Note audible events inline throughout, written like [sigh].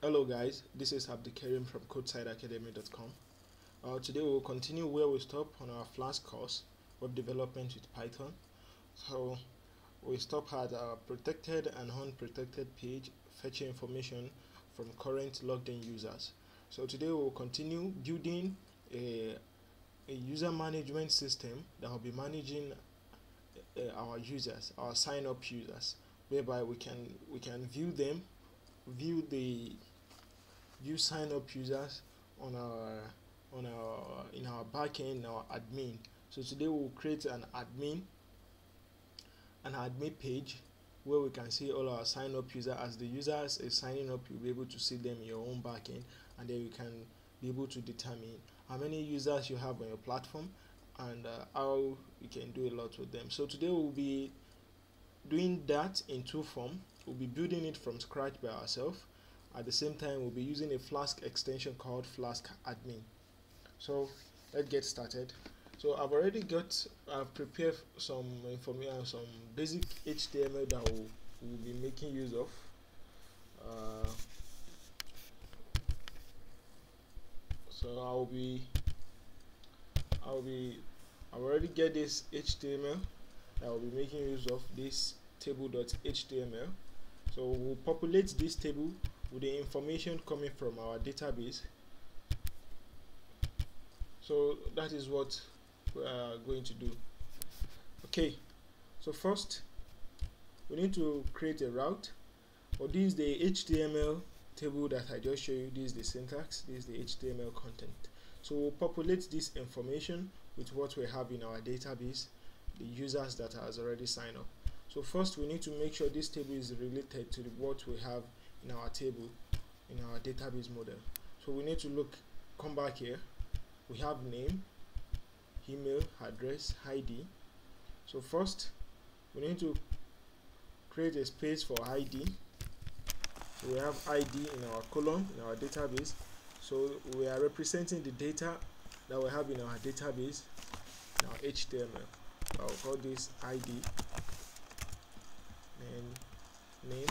Hello guys, this is Abdikarim from CodeSideAcademy.com. Uh, today we will continue where we stop on our Flask course, Web Development with Python. So we stop at a protected and unprotected page fetching information from current logged in users. So today we will continue building a, a user management system that will be managing uh, our users, our sign up users, whereby we can we can view them view the view sign up users on our on our in our backend our admin. So today we'll create an admin an admin page where we can see all our sign up user. As the users is signing up you'll be able to see them in your own backend and then you can be able to determine how many users you have on your platform and uh, how you can do a lot with them. So today we'll be doing that in two form. We'll be building it from scratch by ourselves at the same time we'll be using a flask extension called flask admin. So let's get started. So i've already got i've prepared some information some basic html that we'll, we'll be making use of. Uh, so i'll be i'll be i've already get this html that i'll be making use of this table.html so we'll populate this table with the information coming from our database. So that is what we are going to do. Okay so first we need to create a route. For this is the HTML table that I just showed you. This is the syntax. This is the HTML content. So we'll populate this information with what we have in our database the users that has already signed up. So first we need to make sure this table is related to what we have in our table in our database model. So we need to look come back here. We have name email address id so first we need to create a space for id so we have id in our column in our database. So we are representing the data that we have in our database in our html i'll call this id and name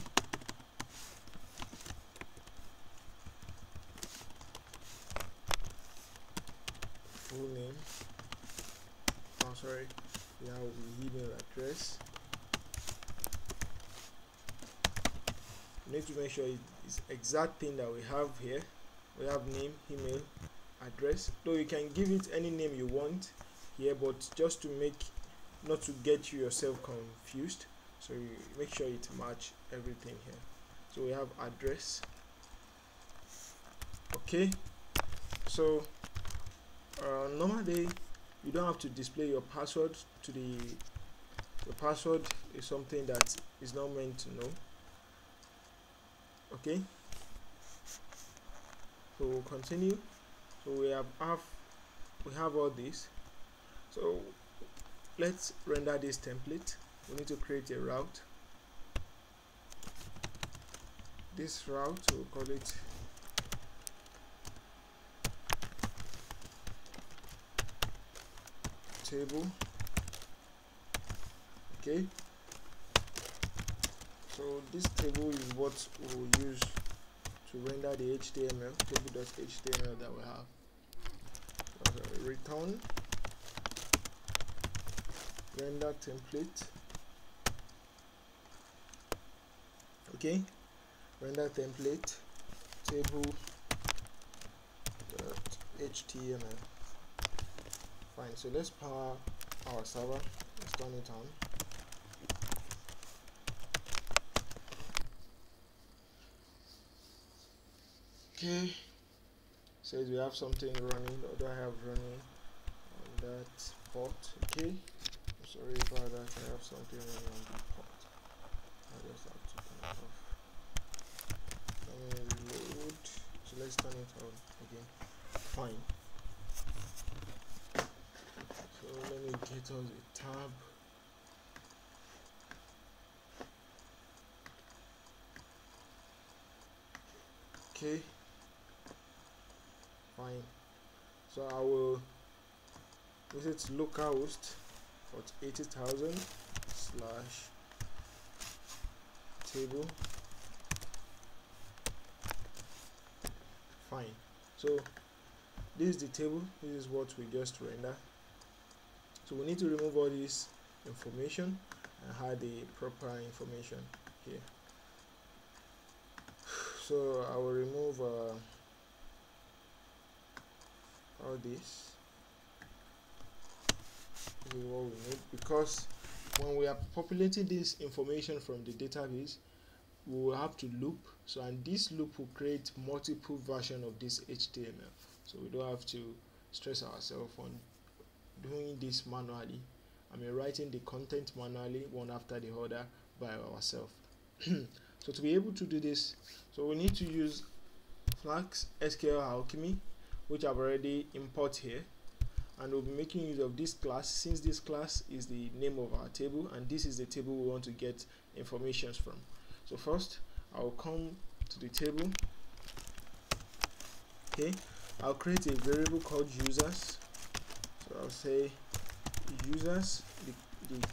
full name oh sorry yeah will be email address. We need to make sure it's exact thing that we have here. We have name email address. Though you can give it any name you want here but just to make not to get you yourself confused. So you make sure it match everything here. So we have address. Okay. So uh, normally you don't have to display your password to the the password is something that is not meant to know. Okay? So we'll continue. So we have, have we have all this. So let's render this template. We need to create a route. This route we'll call it table. Okay. So this table is what we'll use to render the HTML table.html that we have. Return. Render template. Okay. Render template. Table html fine so let's power our server. Let's turn it on. Okay. Says we have something running what do i have running on that port? Okay. I'm sorry about that i have something running on the port. I just have to turn it off. Let me reload so let's turn it on again. Fine so let me get us a tab okay. Fine. So I will visit localhost for 80,000 slash table. Fine. So this is the table. This is what we just render so we need to remove all this information and add the proper information here. So I will remove uh, all this. This is what we need. Because when we are populating this information from the database we will have to loop. So and this loop will create multiple version of this HTML so we don't have to stress ourselves on doing this manually. I mean writing the content manually one after the other by ourselves. [clears throat] So to be able to do this so we need to use Flask SQL Alchemy which I've already import here. And we'll be making use of this class. Since this class is the name of our table and this is the table we want to get information from. So first I'll come to the table. Okay. I'll create a variable called users I'll say users the, the,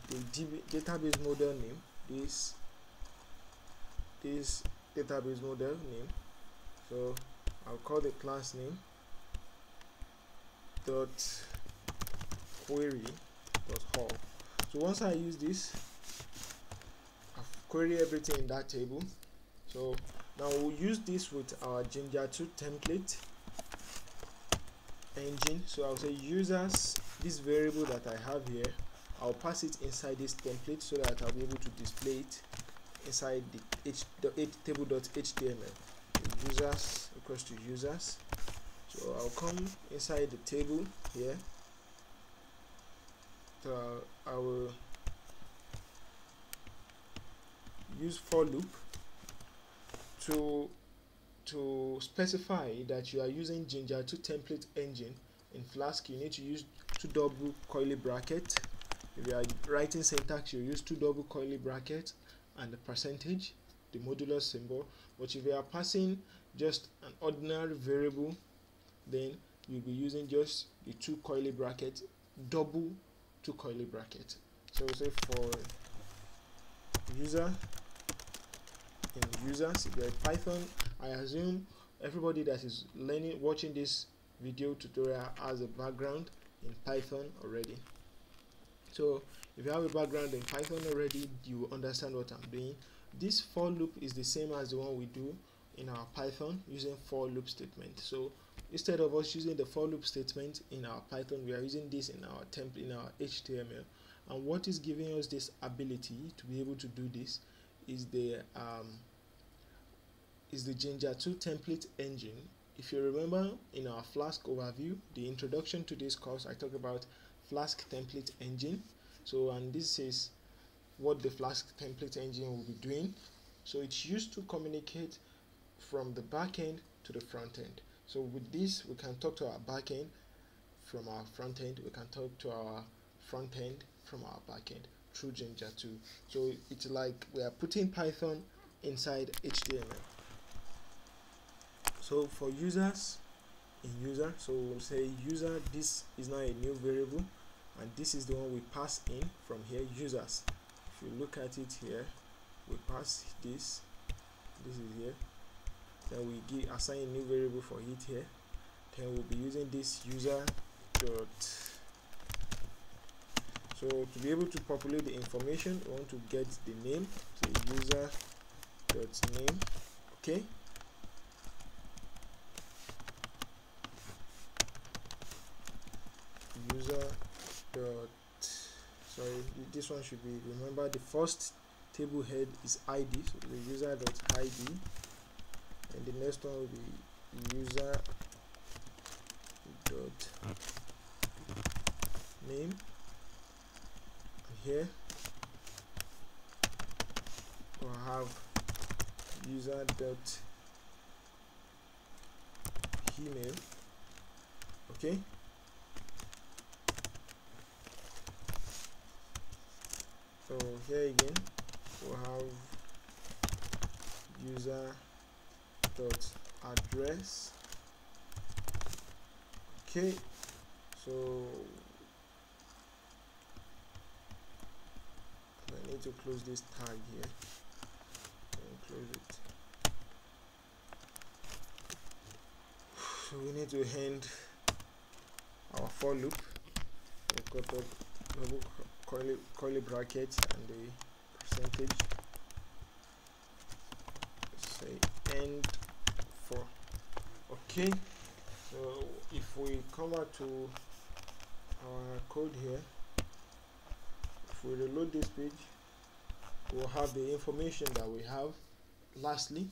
the database model name this this database model name. So I'll call the class name dot query dot all so once I use this I've query everything in that table. So now we'll use this with our Jinja 2 template engine. So I'll say users this variable that I have here I'll pass it inside this template so that I'll be able to display it inside the h the table.html users equals to users. So I'll come inside the table here. So I will use for loop to to specify that you are using Jinja 2 template engine in Flask you need to use two double curly bracket. If you are writing syntax you use two double curly bracket and the percentage the modular symbol. But if you are passing just an ordinary variable then you'll be using just the two curly bracket double two curly bracket. So we'll say for user in users if you're python i assume everybody that is learning watching this video tutorial has a background in python already. So if you have a background in python already you understand what i'm doing. This for loop is the same as the one we do in our python using for loop statement. So instead of us using the for loop statement in our python we are using this in our template in our html and what is giving us this ability to be able to do this is the um, is the Jinja 2 template engine. If you remember in our Flask overview the introduction to this course I talked about Flask template engine. So and this is what the Flask template engine will be doing. So it's used to communicate from the back end to the front end. So with this we can talk to our back end from our front end. We can talk to our front end from our back end through Jinja 2 so it's like we are putting Python inside HTML so for users in user so we'll say user this is now a new variable and this is the one we pass in from here users. If you look at it here we pass this this is here. Then we give assign a new variable for it here. Then we'll be using this user dot. So to be able to populate the information we want to get the name. So user dot name. Okay user dot sorry this one should be remember the first table head is id so the user dot id and the next one will be user dot name here we'll have user dot email okay so here again. We'll have user dot address. Okay so I need to close this tag here. And close it. So [sighs] we need to end our for loop. We've got double curly, curly brackets and the percentage. Say end for okay so if we come back to our code here if we reload this page we'll have the information that we have. Lastly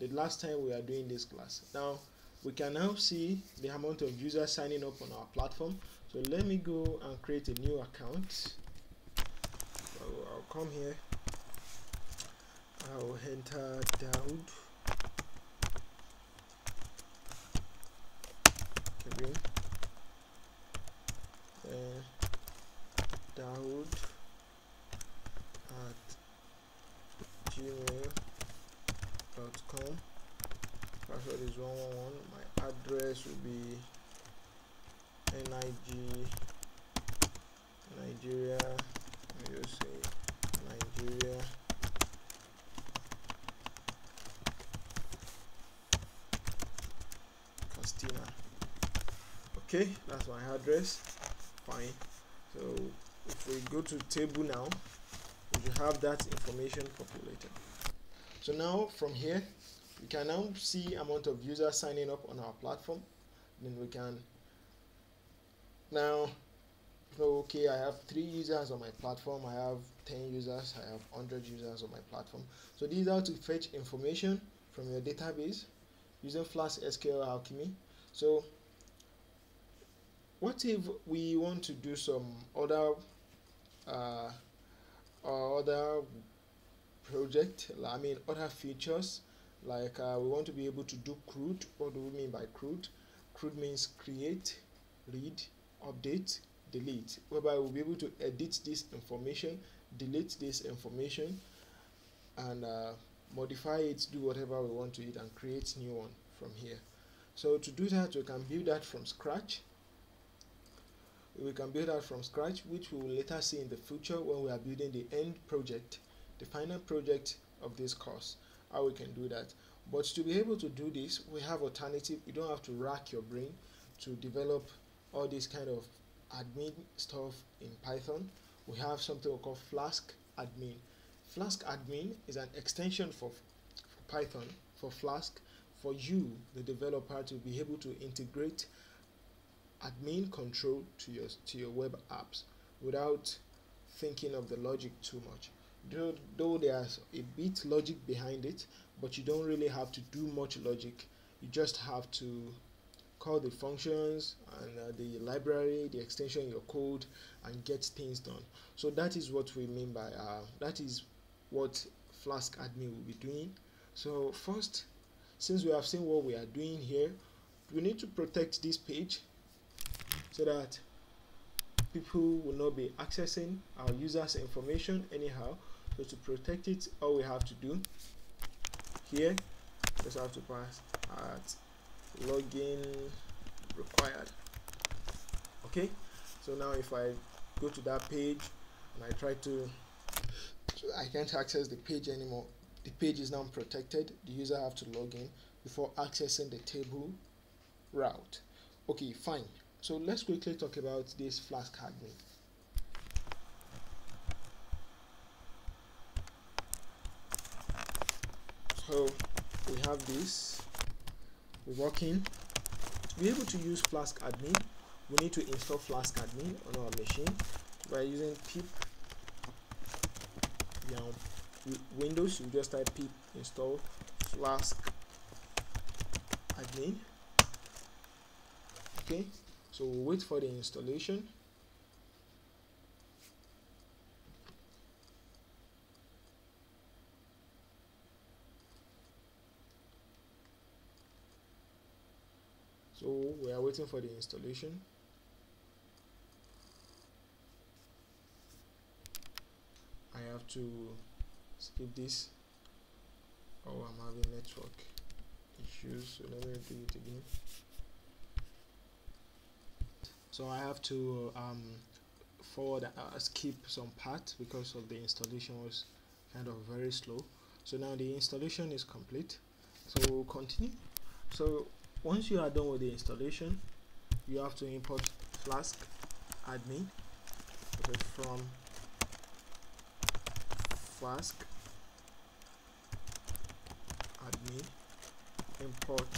the last time we are doing this class. Now we can now see the amount of users signing up on our platform so let me go and create a new account. So I'll come here. I'll enter Daoud. Kevin uh, Daoud at gmail.com password is 111 my address will be nig nigeria just say nigeria. Katsina okay that's my address. Fine. So if we go to table now we have that information populated. So now from here we can now see amount of users signing up on our platform. Then we can now okay i have three users on my platform i have 10 users i have 100 users on my platform. So these are to fetch information from your database using flask sql alchemy. So what if we want to do some other uh, other project i mean other features like uh, we want to be able to do CRUD what do we mean by CRUD CRUD means create read update delete whereby we'll be able to edit this information delete this information and uh, modify it do whatever we want to it and create new one from here. So to do that we can build that from scratch. We can build that from scratch which we will later see in the future when we are building the end project the final project of this course how we can do that. But to be able to do this we have alternative. You don't have to rack your brain to develop all this kind of admin stuff in python we have something called flask admin. Flask admin is an extension for, for python for flask for you the developer to be able to integrate admin control to your to your web apps without thinking of the logic too much. Though, though there's a bit logic behind it but you don't really have to do much logic. You just have to call the functions and uh, the library the extension your code and get things done. So that is what we mean by uh, that is what flask admin will be doing. So first since we have seen what we are doing here we need to protect this page so that people will not be accessing our users information anyhow. So to protect it all we have to do here just have to pass at login required. Okay so now if I go to that page and I try to I can't access the page anymore. The page is now protected. The user have to log in before accessing the table route. Okay fine. So let's quickly talk about this flask admin so we have this we're working. To be able to use flask admin we need to install flask admin on our machine. By using pip now windows you just type pip install flask admin. Okay? So we'll wait for the installation so we are waiting for the installation. I have to skip this. Oh I'm having network issues so let me do it again. So I have to um, forward uh, skip some part because of the installation was kind of very slow. So now the installation is complete. So we'll continue. So once you are done with the installation you have to import flask admin okay, from flask admin import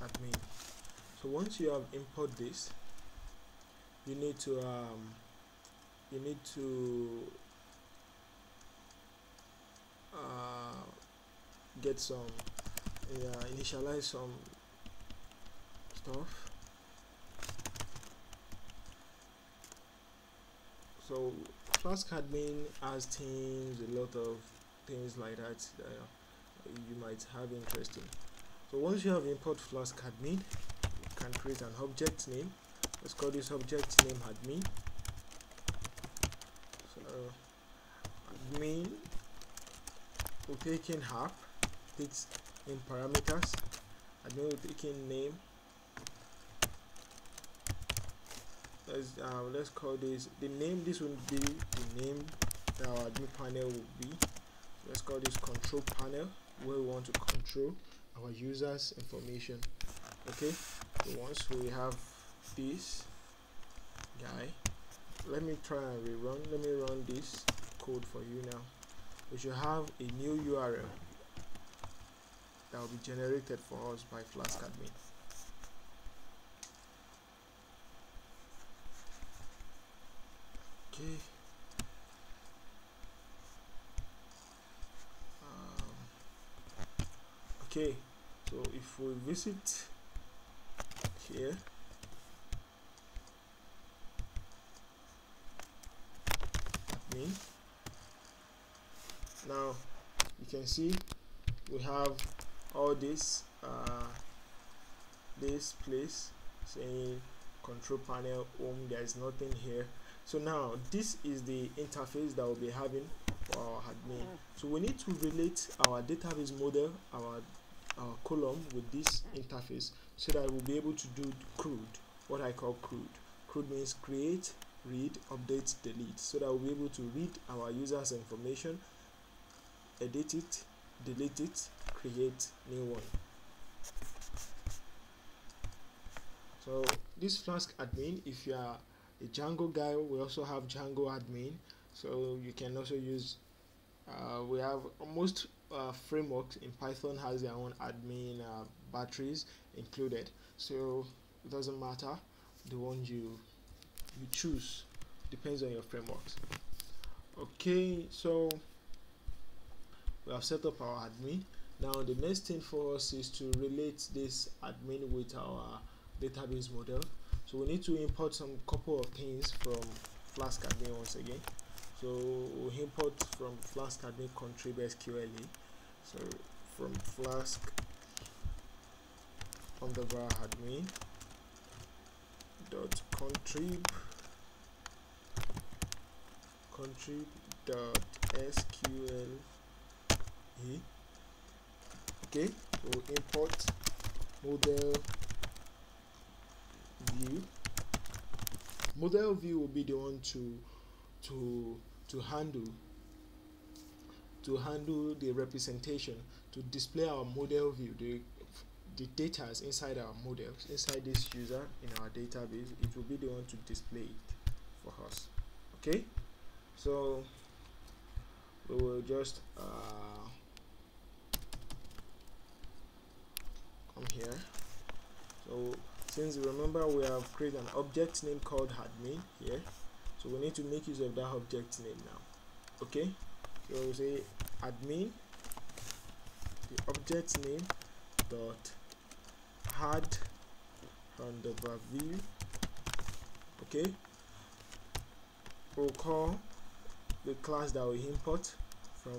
admin. So once you have import this you need to um, you need to get some yeah, initialize some stuff. So Flask admin has themes a lot of things like that that you might have interest in. So once you have import Flask admin you can create an object name. Let's call this object name admin. So admin take in app takes in parameters. Admin will take in name. Let's uh, let's call this the name this will be the name that our admin panel will be. Let's call this control panel where we want to control our users information. Okay so once we have this guy let me try and rerun let me run this code for you now. We should have a new url that will be generated for us by flask admin. Okay. Um, okay so if we visit here now you can see we have all this uh, this place saying control panel home there is nothing here. So now this is the interface that we'll be having for our admin. So we need to relate our database model our our column with this interface so that we'll be able to do CRUD what I call CRUD CRUD means create read update delete. So that we'll be able to read our users information edit it delete it create new one. So this flask admin if you are a Django guy we also have Django admin. So you can also use uh, we have most uh, frameworks in Python has their own admin uh, batteries included. So it doesn't matter the one you you choose. Depends on your frameworks. Okay so we have set up our admin. Now the next thing for us is to relate this admin with our database model. So we need to import some couple of things from flask admin once again. So we import from flask admin contrib sqla so from flask underbar admin dot contrib contrib dot sql e. Okay so import model view. Model view will be the one to to to handle to handle the representation to display our model view the the data is inside our models inside this user in our database it will be the one to display it for us. Okay so we will just uh, come here. So since you remember we have created an object name called admin here. So we need to make use of that object name now. Okay so we say admin the object name dot add underbar view. Okay we'll call the class that we import from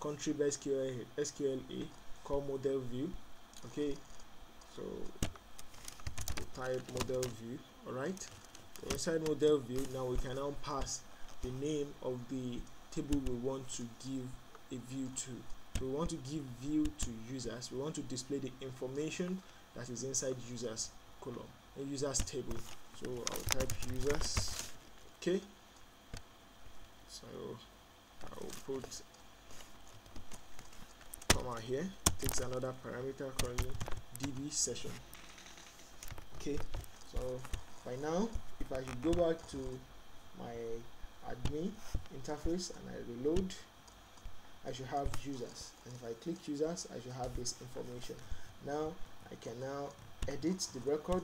contrib SQL, SQLA call model view. Okay so we'll type model view alright? So inside model view now we can now pass the name of the table we want to give a view to. We want to give view to users. We want to display the information that is inside users column users table. So I'll type users okay? So I'll put comma here. Takes another parameter called db session. Okay so by now if I should go back to my admin interface and I reload I should have users. And if I click users I should have this information. Now I can now edit the record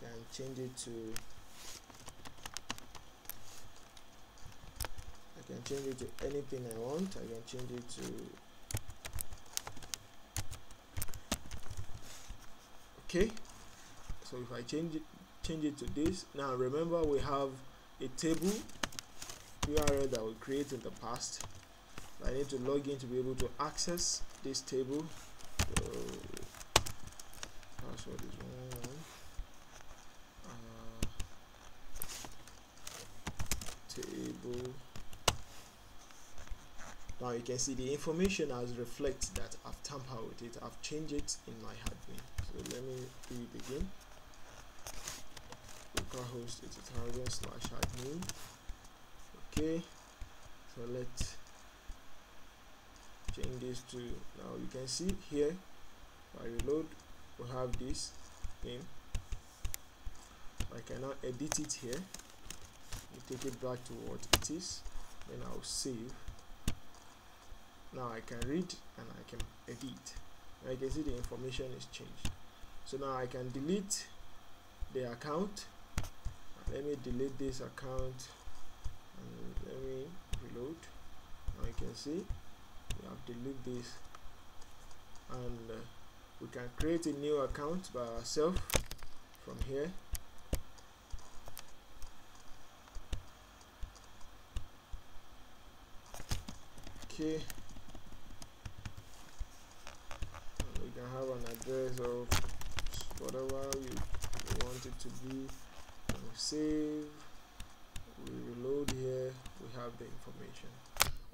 can change it to I can change it to anything I want. I can change it to okay. So if I change it change it to this now remember we have a table URL that we created in the past. I need to log in to be able to access this table. So password is one. Uh, table. Now you can see the information has reflect that I've tampered with it. I've changed it in my admin so let me do it again localhost 8000 slash admin. Okay so let's change this to now you can see here I reload we have this name. I can now edit it here. You take it back to what it is then I'll save. Now I can read and I can edit. Now you can see the information is changed so now I can delete the account. Let me delete this account and let me reload. Now you can see we have deleted this. And uh, we can create a new account by ourselves from here. Okay. We can have an address of whatever you, want it to be and we save we reload here we have the information.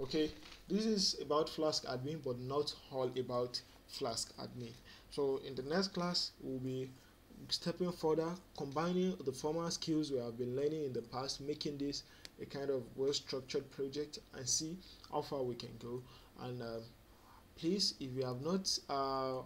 Okay this is about flask admin but not all about flask admin. So in the next class we'll be stepping further combining the former skills we have been learning in the past making this a kind of well structured project and see how far we can go. And uh, please if you have not uh,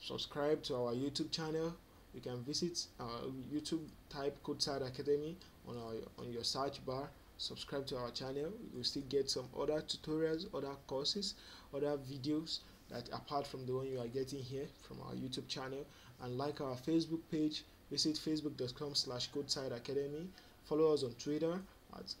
subscribed to our youtube channel. You can visit our youtube type codeside academy on our on your search bar. Subscribe to our channel. You'll still get some other tutorials other courses other videos that apart from the one you are getting here from our youtube channel. And like our facebook page visit facebook.com slash codeside academy. Follow us on twitter at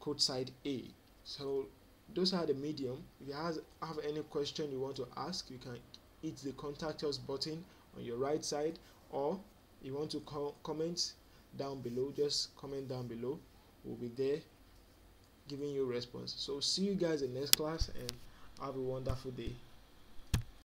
codeside a. So those are the medium. If you have, have any question you want to ask you can hit the contact us button on your right side or you want to co comment down below just comment down below. We'll be there giving you response. So see you guys in next class and have a wonderful day